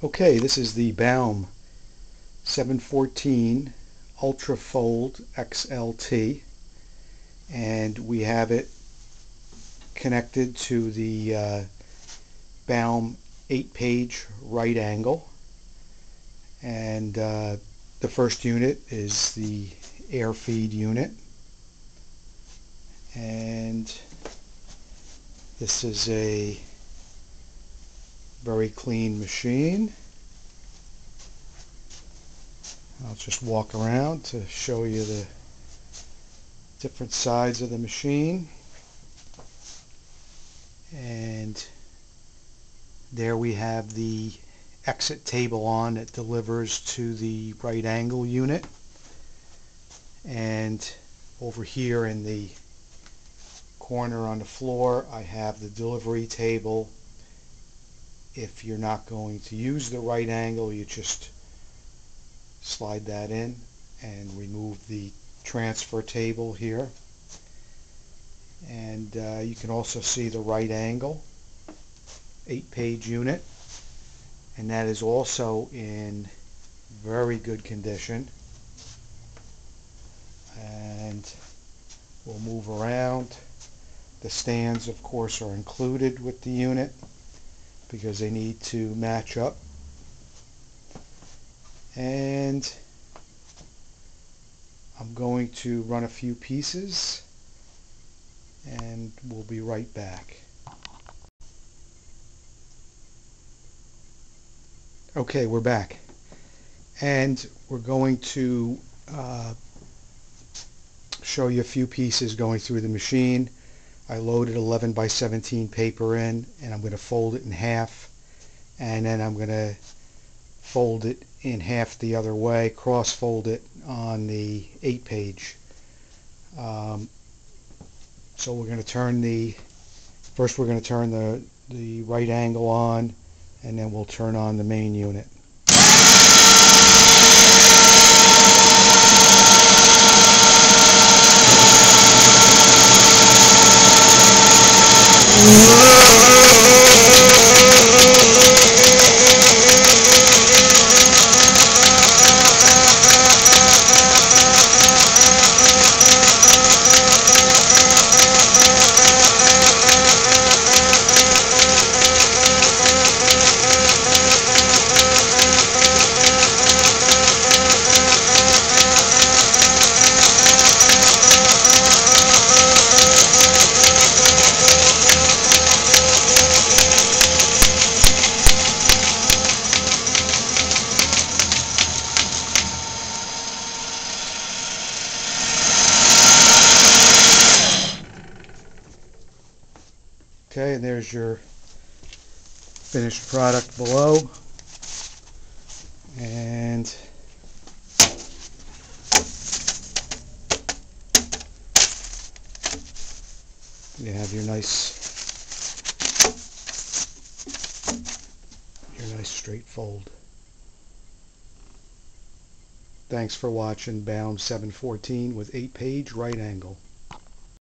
Okay, this is the Baum 714 Ultra Fold XLT and we have it connected to the uh, Baum 8 page right angle. And uh, the first unit is the air feed unit. And this is a very clean machine. I'll just walk around to show you the different sides of the machine. And there we have the exit table on that delivers to the right angle unit. And over here in the corner on the floor I have the delivery table if you're not going to use the right angle you just slide that in and remove the transfer table here. And uh, you can also see the right angle 8 page unit and that is also in very good condition. And we'll move around. The stands of course are included with the unit because they need to match up. And I'm going to run a few pieces and we'll be right back. Okay, we're back. And we're going to uh, show you a few pieces going through the machine I loaded 11 by 17 paper in and I'm going to fold it in half and then I'm going to fold it in half the other way, cross fold it on the 8 page. Um, so we're going to turn the, first we're going to turn the, the right angle on and then we'll turn on the main unit. Música Okay, and there's your finished product below. And you have your nice your nice straight fold. Thanks for watching Baum 714 with 8 page right angle.